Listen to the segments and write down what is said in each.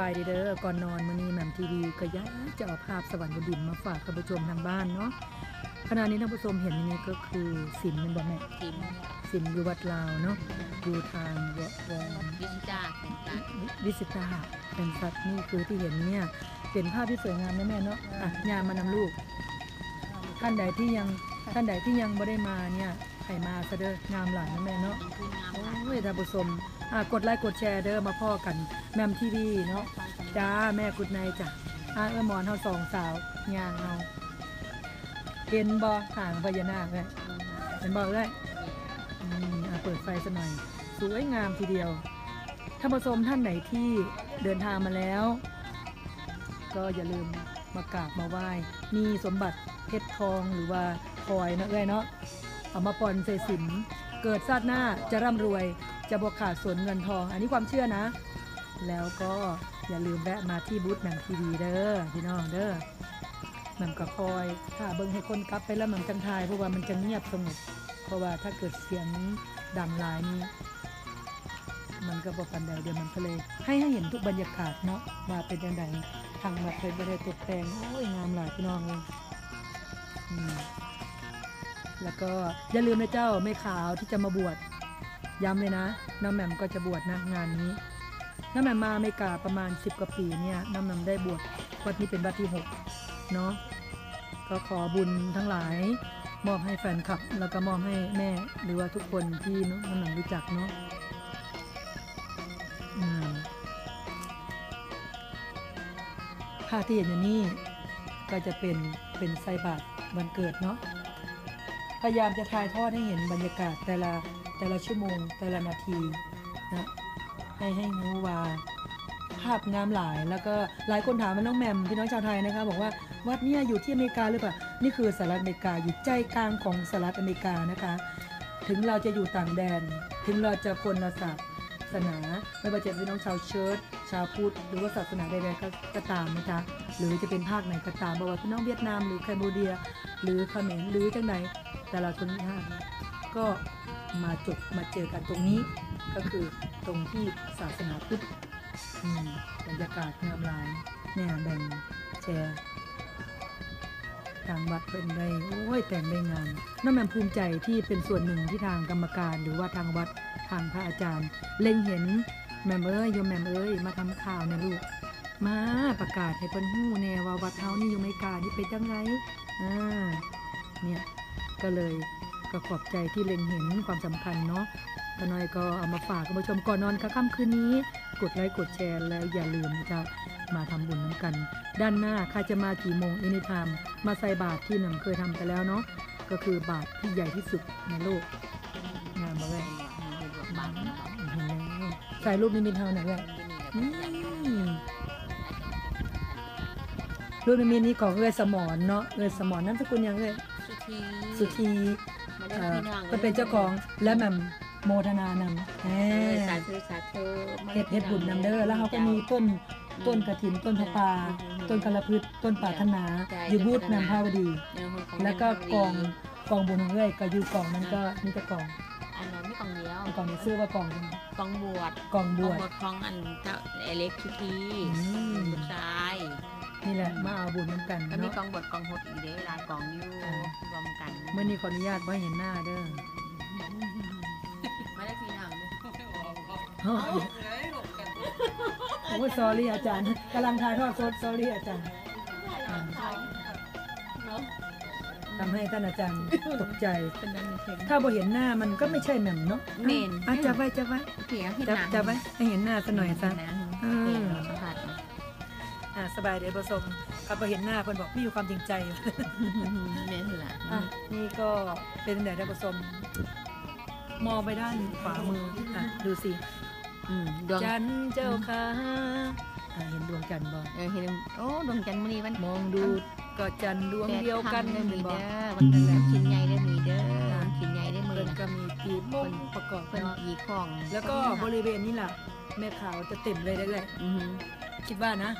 สบายดีเด้อ ก่อนนอนมื้อนี้แหม่มทีวีก็ยากจะเอาภาพสวรรค์บนดินมาฝากท่านผู้ชมทางบ้านเนาะ ขณะนี้ท่านผู้ชมเห็นนี่ก็คือสิมเป็นบ่แม่ทีมสิมอยู่วัดลาวเนาะ อยู่ทางวววิชิตาแข่งวิสิตาเป็นสัตว์นี่คือที่เห็นเนี่ยเป็นภาพที่สวยงามนะแม่เนาะ อะยามมานำลูก ท่านใดที่ยังท่านใดที่ยังไม่ได้มาเนี่ย ให้มาซะเด้องามหลายนะแม่เนาะคืองามโอ้ค่ะยท่านผู้ชมอะกดไลค์กดแชร์เด้อมาพ่อกันแมมทีวีเนาะจ้าแม่กุดในจ้ะอะเออหมอนเฮาสองสาวย่างเฮาเห็นบ่ห่างพญานาคเลยเห็นบ่เลยอืมอะเปิดไฟซะหน่อยสวยงามทีเดียวท่านผู้ชมท่านไหนที่เดินทางมาแล้ว ก็อย่าลืมมากราบมาไหว้มีสมบัติเพชรทองหรือว่าพลอยนะเอ้ยเนาะเอามาปอนใส่สินเกิดชาติหน้าจะร่ำรวยจะบกขาดสนเงินทอง อันนี้ความเชื่อนะ แล้วก็อย่าลืมแวะมาที่บูธแหม่มทีวีเด้อพี่น้องเด้อแหม่มกับคอยถ้าเบิ่งให้คนกลับไปแล้วแหม่มจังทายเพราะว่ามันจะเงียบสงบเพราะว่าถ้าเกิดเสียงดังหลายนี้มันก็บอกปันใดเดียวมันก็เลย ให้ให้เห็นทุกบรรยากาศเนาะว่าเป็นยังไงทางบัดเคยไปได้ตกแต่งโอ้ยงามหลายพี่น้องเลยอืม แล้วก็อย่าลืมนะเจ้าไม่ขาวที่จะมาบวชย้ำเลยนะน้องแหม่มก็จะบวชนะงานนี้น้องแหม่มมาอเมริกาประมาณ 10กว่าปีเนี่ยน้องแหม่มได้บวชวัดนี้เป็นวัดที่6เนาะก็ขอบุญทั้งหลายมอบให้แฟนคลับ แล้วก็มอบให้แม่หรือว่าทุกคนที่น้องแหม่มรู้จักเนาะอืมภาที่เห็นอยู่นี่ก็จะเป็นเป็นไซบาตรวันเกิดเนาะ พยายามจะถ่ายทอดให้เห็นบรรยากาศแต่ละแต่ละชั่วโมง แต่ละนาทีนะให้ให้รู้ว่า ภาพงามหลาย แล้วก็หลายคนถามมาน้องแหมมพี่น้องชาวไทยนะคะ บอกว่าวัดเนี่ยอยู่ที่อเมริกาหรือเปล่านี่คือสหรัฐอเมริกาอยู่ใจกลางของสหรัฐอเมริกานะคะ ถึงเราจะอยู่ต่างแดน ถึงเราจะคนละศาสนาไม่ว่าจะเป็นพี่น้องชาวเชิร์ชชาวพุทธหรือว่าศาสนาใดๆก็ตามนะคะ หรือจะเป็นภาคไหนก็ตามบอกว่าพี่น้องเวียดนามหรือแคนโบเดีย หรือเขมรหรือจังไหนแต่ละชนชาติก็มาจบมาเจอกันตรงนี้ก็คือตรงที่ศาสนาพุทธอืมบรรยากาศงามลายเนี่ยแบ่งแชร์ทางวัดเป็นได้โอ้ยแต่งได้งามน้องแม่มภูมิใจที่เป็นส่วนหนึ่งที่ทางกรรมการ หรือว่าทางวัดทางพระอาจารย์ เล็งเห็นแม่มเอ้ยโยมแม่มเอ้ยมาทำข่าวเนี่ยลูก มาประกาศให้เพิ่นฮู้แน่ว่าวัดเฮานี่อยู่อเมริกานี่เป็นจังไงอ่าเนี่ยก็เลยก็ขอบใจที่เล็งเห็นความสำคัญเนาะตาน้อยก็เอามาฝากคุณผู้ชมก่อนนอนค่ะค่ำคืนนี้ กดไลค์กดแชร์แล้วอย่าลืมจะมาทำบุญน้ำกัน ด้านหน้าใครจะมากี่โมง anytime มาใส่บาตรที่หนึ่งเคยทำไปแล้วเนาะก็คือบาตรที่ใหญ่ที่สุดในโลกงามมาเลยเป็นบทบาทนะเห็นแล้วใส่รูปนิมิตเท่าไหร่เลยอืม รูปนิมิตนี้ของเอื้อยสมอนเนาะเอื้อยสมอนนั่นสกุลหยังเอ้ยสุธีสุธีมาได้เอ่อพี่น้องก็เป็นเจ้าของและแหม่มโมทนานำแหเออสามธุสาธุเฮ็ดเฮ็ดบุญนำเด้อแล้วเขาก็มีต้นต้นกระถินต้นพระปาต้นกระพืชต้นป่าธนาอยู่บูธนำภาวดีเออของแล้วก็กองกองบุญของเอ้ยก็อยู่กองนั้นก็นี่ก็กองอันนั้นไม่กองเดียวกองนี้ชื่อว่ากองกองบวชกองกบองวชบวชของอันเจ้าเอเล็กทุทีอืมลูกชาย นี่แหละมาเอาบุญน้ำกันก็มีเนาะกองบวชกองหดอีกเด้หลายกองอยู่อ่ารวมกันเมื่อนี้ขออนุญาตไว้เห็นหน้าเด้อไม่ได้พี่น้องเด้อโอ้ยโอ้ย sorry อาจารย์กำลังถ่ายทอดสด sorry อาจารย์อ่าทำให้ท่านอาจารย์ตกใจ เป็นนั่นเองถ้าบ่เห็นหน้ามันก็ไม่ใช่แหม่มเนาะแม่นอะจับไว้จับไว้เถียงเห็นจับหนังจับไว้ให้เห็นหน้าซะหน่อยซะ นะ สบายเดี๋ยวผสมถ้าบ่เห็นหน้าเพิ่นบอกมีอยู่ความจริงใจอยู่เนี่ยแหละอะนี่ก็เป็นแดดได้ผสม มองไปด้านขวามืออะดูสิอืมดวงจันทร์เจ้าค่ะอะเห็นดวงจันทร์บ่เออเห็นโอ้ดวงจันทร์มื้อนี้วันมองดูก็จันทร์ดวงเดียวกันเด้อเห็มีนบ่เด้อวันนั้นแบบชิ้นใหญ่ได้อมีเด้ออ่าชิ้นใหญ่ได้อมืเพิ่อนก็มีปีบมงประกอบเพิ่นเนาะยีของแล้วก็บริเวณนี้ล่ะ แม่ขาวจะเต็มเลยได้เลยอือหือ คิดว่านะ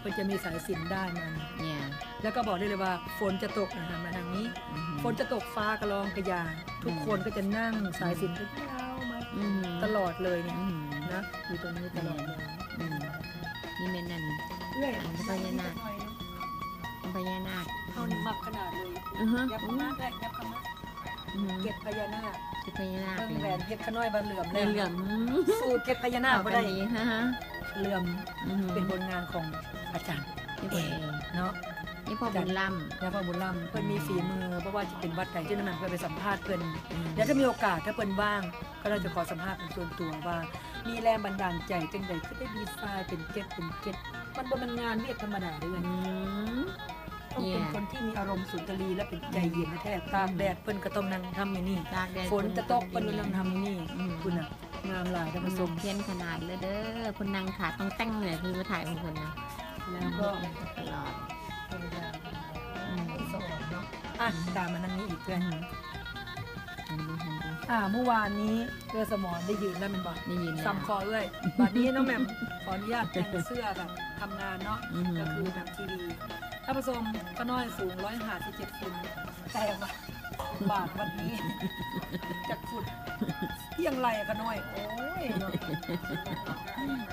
เพิ่นจะมีสายสิญจนได้มันเนี่ยแล้วก็บอกได้เลยว่าฝนจะตกอาหารมาทางนี้อือหือฝนจะตกฟ้ากระลองกระยา ทุกคนก็จะนั่งสายสิญจนก็ยาวมาอือหือตลอดเลยเนี่ยอือหือนะอยู่ตรงนี้ตลอดเลยอืมนี่แม่นนั่นเรื่อยอ่าพญานาคพญานาคเขานี่มักขนาดเลยอือฮะยับเข้ามาได้ยับเข้ามาอืมเก็บพญานาคคือพญานาคเบิ่งเลยแหวนเพชรขน้อยบานเหลื่อมเหลือเหลือมสูตรเก็บพญานาคเอาบ่ไปได้นี้ฮะฮะเหลื่อมอืมเป็นผลงานของ อาจารย์นี่เอพ่อเองเนาะนี่พ่อบุญล่ยาพ่อบุญล่ำเพิ่นมีฝีมือเพราะว่าจะเป็นวัดไหนที่นั่นเพิ่นไปสัมภาษณ์เพิ่นำอืมเดี๋ยวถ้ามีโอกาสถ้าเพิ่นว่าง ก็เราจะขอสัมภาษณ์เป็นส่วนตัวว่า มีแรงบันดาลใจจังใดคือได้ดีไซน์เป็นเก็ตเป็นเก็ตมันบ่แมันงานเวียดธรรมดาเด้ออืมต้องเป็น Yeah. คนที่มีอารมณ์สุนทรีและเป็นใจเย็นแท้ๆตากแดดเพิ่นก็ต้องนั่งทำอยู่นี่ตากแดดฝนจะตกเพิ่นก็นั่งทำอยู่นี่อืมคุณน่ะงามหลายท่านมัผู้นชสมมเพียนขนาดเลยเด้อคนนางขาต้องแต่งเลยคือมาถ่ายของคนนะ แล้วก็ตลอดอืมสอนเนาะอะตามมานั่งนี้อีกเพื่อนเห็นดูเห็นดู อ่าเมื่อวานนี้เรือสมอนได้ยืนแล้วแมันบอกได้ยินแล้ว ซ้ำคอด้วยบัดนี้น้องแหม่มขออนุญาตแต่งเสื้อแบบทำงานเนาะอืมก็คือแบบทีวีถ้าผสมก็น้อยสูงร้อยห้าสิบเจ็ดฟุตแต่ว่า บาทวันนี้จากฟุตเพียงไรอะก็น้อย โอ้ยเนาะ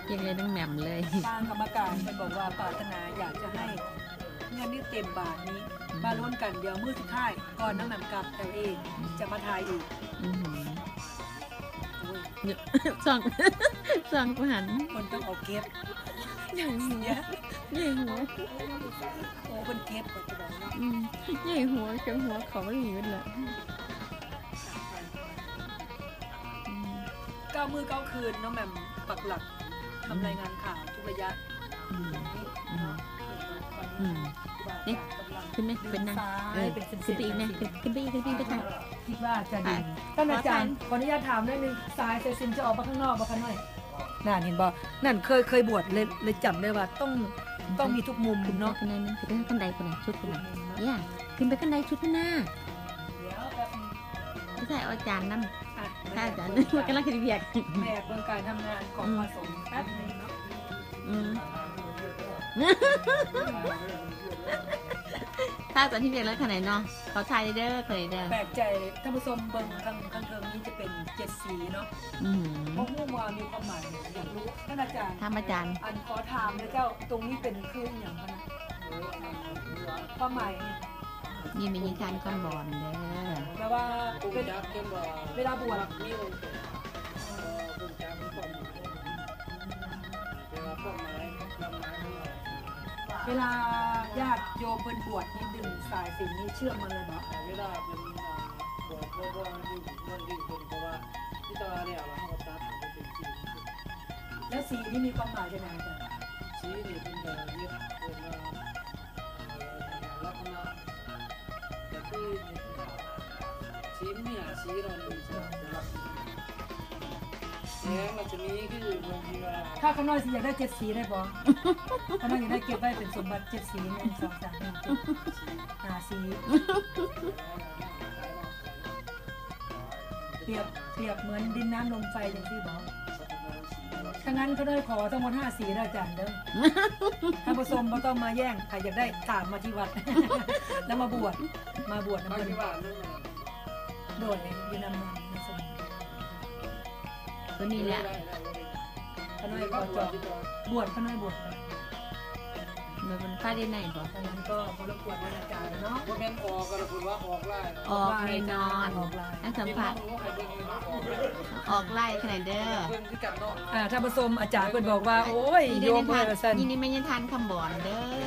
ยังเลยนั่งแหม่มเลย ทางกรรมการเป็นบอกว่าปรารถนาอยากจะให้เงินนี่เต็มบาทนี้ มาล้นกันเดี๋ยวมือสุดท้ายก่อนน้องแหม่มกลับแต่เองจะมาทายอีกอือหือโอ้ยสองสองกูหัน คนต้องเอาเก็บ ใหญ่หัวเนี่ยใหญ่หัวโอ้คนเก็บก็จะบอกเนาะอืมใหญ่หัวเขียวหัวเขาไม่มีกันละอืมเก้ามือเก้าคืนน้องแหม่มปักหลักทำรายงานข่าวทุกระยะอืมนี่อืมเนาะอืมนี่ขึ้นไหมเป็นนั่งซ้าเอยอเป็นเส้นขึ้นไปอีกนะขึ้นขึ้นไปอีกขึ้นไปอีกไปถ่ายคิดว่าจะดีท่านอาจารย์ขออนุญาตถามได้หนึ่งซ้ายเซซินจะออกมาข้างนอกมาข้างในนั่นเห็นบ่นั่นเคยเคยบวชเลยเลยจำได้ว่าต้องต้องมีทุกมุมขึ้นเนาะไปขึ้นไปขึ้นไปขึ้นไดคนไหนชุดคนไหนเนี่ยขึ้นไปขึ้นไดชุดข้างหน้าเดี๋ยวแป๊บนึงไม่ใช่เอาอาจารย์นั่นอะถ้าอาจารย์มันกำลังคิดเบียกแม่เบื้องการทำงานกองผสมแป๊บนึงเนาะ อืมถ้าอาจารย์ที่เบียกแล้วขนาดเนาะเขาทายเด้อขนาดเด้อแปลกใจท่านผู้ชมเบิ่งข้างข้างเทิงนี้จะเป็นเจ็ดสีเนาะอืมเพราะมู่มามีความหมายอยากรู้ท่านอาจารย์ทำอาจารย์ อันขอถามนะเจ้าตรงนี้เป็นคืออหย่างคะนะความหมายนี่มีนิทานก้อนบอลเด้อแปลว่าเป็นเวลาบวชเว เวลาญาติโยมเป็นบวชนี่ดึงสายสิญจนนี้เชื่อมมาเลยเนาะเวลาเป็นบวชเพราะว่ามันอยู่มันอยู่คนเพราะว่าที่ตาเนี่ยเราเขาตัดเป็นสีแล้วสีนี่มีความหมายยังไงอาจารย์สีนี่เป็นแบบเรียกเป็นลักษณะแต่คือสีเนี่ยสีเราเนี่ยจะลักษณะ แสงมันจะมีคือบางทีว่าถ้าข้างนอกสีอยากได้เจ็ดสีได้บ่ข้างนอกอยากได้เก็บไว้เป็นสมบัติเจ็ดสีหนึ่งสองสามหนึ่งเจ็ดห้าสีเปรียบเปรียบเหมือนดินน้ำลมไฟอย่างที่บอกถ้างั้นก็ได้ขอทั้งหมดห้าสีได้อาจารย์เด้อท่านผู้ชมก็ต้องมาแย่งใครอยากได้ตามมาที่วัด แล้วมาบวชมาบวชน้ำบางมันทีว่าเรื่องโดดเลยยืนนำมันในสมอง ตัวนี้แหละขน้อยก็จองบวชขน้อยบวชมันเป็นฟ้าได้ไหนบ่ดังนั้นก็ขอรบกวนอาจารย์เนาะว่าเป็นออกก็คุณว่าออกไล่ออกแน่นอนออกลายนักสัมผัสออกไล่ขนาดเด้อเบิ่งที่กันเนาะอ่าท่าผู้ชมอาจารย์เพิ่นบอกว่า โอ้ยโยได้มทาเอนอสันนี่นี่ไม่ได้ทานคำบอนเด้อ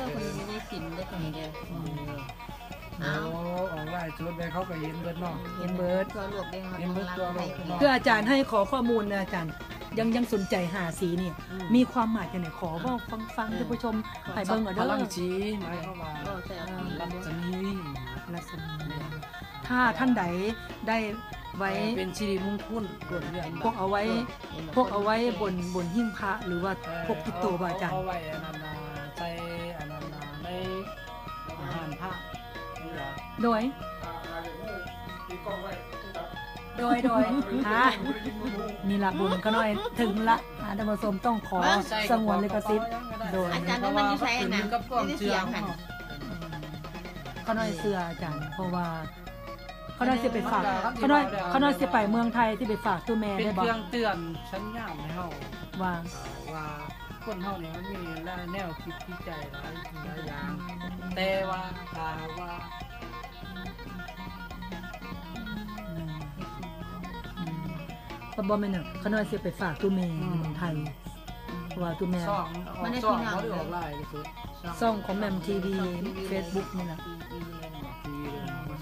ชุดไปเขาก็เห็นเบิดเนาะเห็นเบิร์ดตัวลวกเด้งเห็นเบิดตัวลวกเพื่ออาจารย์ให้ขอข้อมูลนะอาจารย์ ยังยังสนใจหาสีนี่มีความหมายกันไหนขอว่าฟังฟังท่านผู้ชมใครเบิ่งเอาพเด้อลังชีหมายเข้ามาก็ใส่เอาลัอันนี้จะมีลักษณะถ้าท่านใดได้ไว้ เป็นชีริมงคลกดเรื่องพวกเอาไว้ พวกเอาไว้บนบนหิ้งพระหรือว่าพวกติดตัวบ่อาจารย์ เอาไว้อันนั้นน่ะใส่อันนั้นน่ะในอาหารพระนี่ล่ะโดย โดยโดยฮะนี่ละบุญก็น้อยถึงละอ่าท่านผู้ชมต้องขอสงวนลิขสิทธิ์โดยอาจารย์นั้นมันใช้อันนั้นกับกล้องไม่ได้เชื่เสีอยงงหันก็น้อยเสื้ออาจารย์เพราะว่าเขาน่าจะไปฝากเขาน่าเขาน่าจะไปเมืองไทยที่ไปฝากตัวแม่เป็นได้เคบอกรื่องเตือนชั้นยามให้เฮาว่าว่าคนเฮาเนี่ยมันมีแนวคิดที่ใจหลายหลายอย่างแต่ว่าถ้าว่า เขาบอกแม่น่ะเขาน่าจะไปฝากตัวแม่ในเมืองไทยเพราะว่าตัวแม่ซ่องออกซ่องเขาได้ออกไลน์เลยสุดซ่องของแมมทีวีเฟซบุ๊กนี่นะทีวีเลย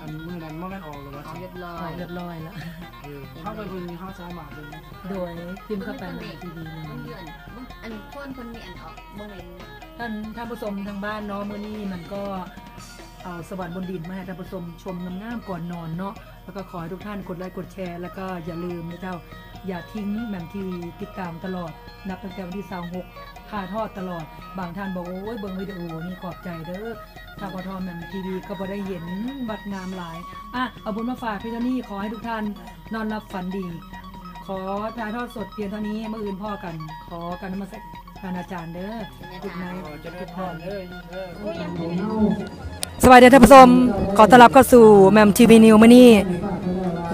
อันมือนั้นมันออกเลยว่าเอาเรียบร้ออ่ายเรียบร้อยแล้ว เออเข้าไปเบิ่งเข้าสามารถเบิ่งโดยพิมพ์เข้าไปในทีวีมึงเดือนมึงอันคนคนนี้อันออกมึงเห็นท่านท่านผู้ชมทางบ้านเนาะมื้อนี้มันก็เอาสวรรค์บนดินมาให้ท่านผู้ชมชมงามๆก่อนนอนเนาะ แล้วก็ขอให้ทุกท่านกดไลค์กดแชร์ แล้วก็อย่าลืมนะเจ้า อย่าทิ้งแหม่มทีวีติดตามตลอด นับตั้งแต่วันที่26ถ่ายทอดตลอด บางท่านบอกโอ้ยเบิ่งวิดีโอนี่ขอบใจเด้อถ้าพอทอแหม่มทีวีก็บ่ได้เห็นบัดงามหลายอะเอาบุญมาฝากพี่เจ้านี่ขอให้ทุกท่านนอนรับฝันดี ขอถ่ายทอดสดเพียงเท่านี้เมื่ออื่นพ่อกัน ขอการนมัสการอาจารย์เด้อกุดไนจะได้พรเลยเออ สวัสดีท่านผู้ชมขอต้อนรับเข้าสู่แมมทีวีนิวมานี่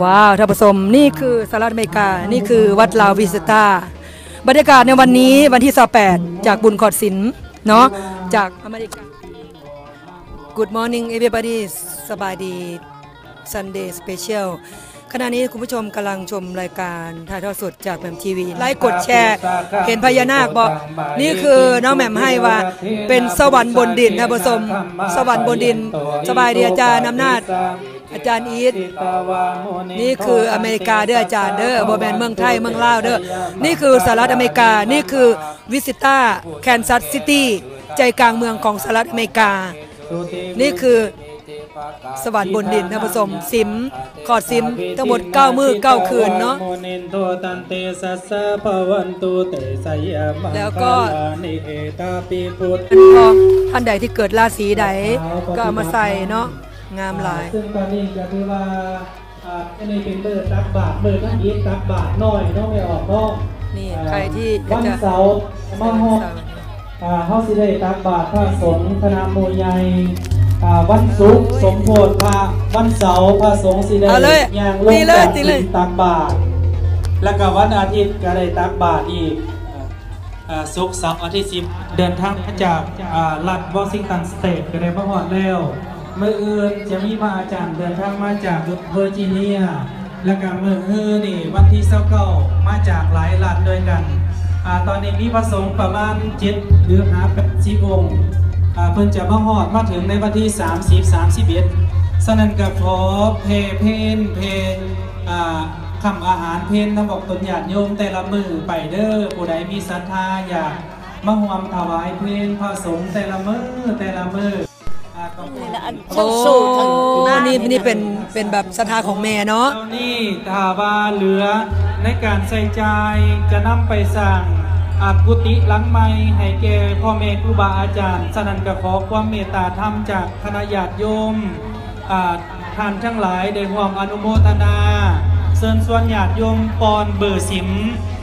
ว้าวท่านผู้ชมนี่คือสหรัฐอเมริกา นี่คือวัดลาววิสตาบรรยากาศในวันนี้วันที่28จากบุญขอดศิลป์เนาะจากอเมริกา Good morning everybody สบายดี Sunday Special ขณะนี้คุณผู้ชมกำลังชมรายการถ่ายทอดสดจากแหม่มทีวีไลค์กดแชร์ เห็นพญานาคบอกนี่คือน้องแหม่มให้ว่าเป็นสวรรค์บนดินนะผู้ชมสวรรค์บนดิน สบายดีอาจารย์อำนาจ อาจารย์อีทนี่คืออเมริกาเด้ออาจารย์เด้อบอแมนเมืองไทยเมืองลาวเด้อนี่คือสหรัฐอเมริกานี่คือวิชิตาแคนซัสซิตี้ใจกลางเมืองของสหรัฐอเมริกา นี่คือ สวรรค์บนดินท่านผู้ชมซิมขอดซิมทั้งหมด9มือ9คืนเนาะโมนินโตตันเตสัสสะภวันตุเตสยามังแล้วก็คาลานิเอตาปิพุทธพอท่านใดที่เกิดราศีใดก็เอามาใส่เนาะงามหลาย ซึ่งตอนนี้ก็คือว่าอ่าอันนี้เป็นเบอร์ตักบาทเบอร์ทั้งยีดตักบาทน้อยเนาะไม่ออกเนาะนี่อ่าใครที่อยากวันจะเสาร์มาฮอดอ่าเฮาสิได้ตักบาตรพระสงฆ์คณะหมู่ใหญ่อ่า วันศุกร์สมโพธิพระวันเสาร์พระสงฆ์สิได้เอาเลยย่างลงตีเลยจากตีเลยตักบาตรแล้วก็วันอาทิตย์ก็ได้ตักบาตรอีกอ่าอ่าศุกร์เสาร์อาทิตย์สิบเดินทางมาจากอ่ารัฐวอชิงตัน State ก็ได้มาฮอดแล้วเมื่ออื่นจะมีพระอาจารย์เดินทางมาจากเวอร์จิเนีย แล้วก็เมื่ออื่นนี่วันที่29มาจากหลายรัฐด้วยกันอ่าตอนนี้มีพระสงฆ์ประมาณ7หรือหา80องค์อ่า เพิ่นจะมาฮอดมาถึงในวันที่ 30 31ฉะนั้นก็ขอเพเพนเพนอ่าคำอาหารเพนทั้งบอกตนญาติโยมแต่ละมือไปเด้อผู้ใดมีศรัทธาอยากมาร่วมถวายเพนพระสงฆ์แต่ละมือแต่ละมืออ่าก็ขอโอ้นี่นี่เป็นเป็นแบบศรัทธาของแม่เนาะเท่านี้ถ้าว่าเหลือในการใส่ใจายจะนำไปสั่ง อากุติหลังไม้ให้แก่พ่อแม่ครูบาอาจารย์ฉะนั้นก็ขอความเมตตาธรรมจากคณะญาติโยมอาท่านทั้งหลายได้ร่วมอนุโมทนาเชิญส่วนญาติโยมปอนเบอร์สิม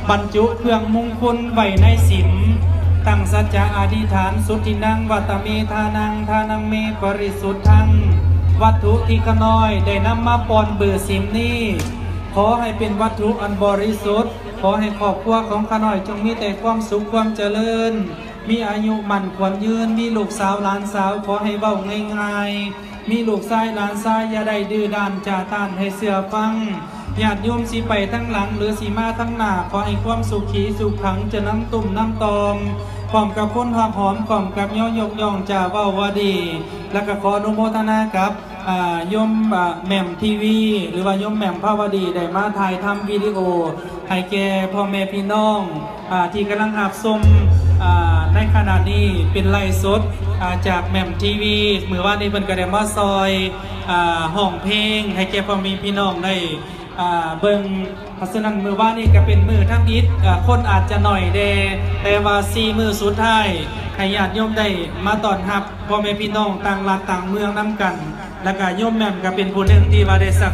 บรรจุเครื่องมงคลไว้ในสิมตั้งสัจจะอธิษฐานสุทินังวัตเมทานังทานังเมปริสุทธัง วัตถุที่ขน้อยได้นำมาปอนเบอร์สิมนี้ ขอให้เป็นวัตถุอันบริสุทธิ์ ขอให้ครอบครัวของข้าน้อยจงมีแต่ความสุขความเจริญ มีอายุมั่นขวัญยืน มีลูกสาวหลานสาวขอให้เว้าง่ายๆ มีลูกชายหลานชายอย่าได้ดื้อด้านจ่าต้านให้เสือฟังญาติโยมสิไปทั้งหลังหรือสีมาทั้งหน้าขอให้ความสุขีสุขขังจะน้ำตุ่มน้ำตอมพร้อมกับพ้นหอมหอมพร้อมกับย่อยกย่องจ่าเว้าวดี แล้วก็ขออนุโมทนากับ ยมแหม่มทีวี หรือว่ายมแหม่มภาวดีได้มาถ่ายทำวิดีโอให้แก่พ่อแม่พี่น้องอที่กำลังอับชมในขณะนี้เป็นไลฟ์สดจากแหม่มทีวีมือว่านี้เพิ่นก็ได้มาซอยอห้องเพลง ให้แก่พ่อแม่พี่น้องได้เบิ่งเพราะฉะนั้นมือว่านี่ก็เป็นมือทั้งอิฐอ่าคนอาจจะหน่อยเดแต่ว่าซีมือสุดท้ายให้ญาติโยมได้มาตอนรับพ่อแม่พี่น้องต่างรัฐต่างเมืองน้ำกัน แล้วก็โยมแหม่มก็เป็นผู้หนึ่งที่ว่าได้สัก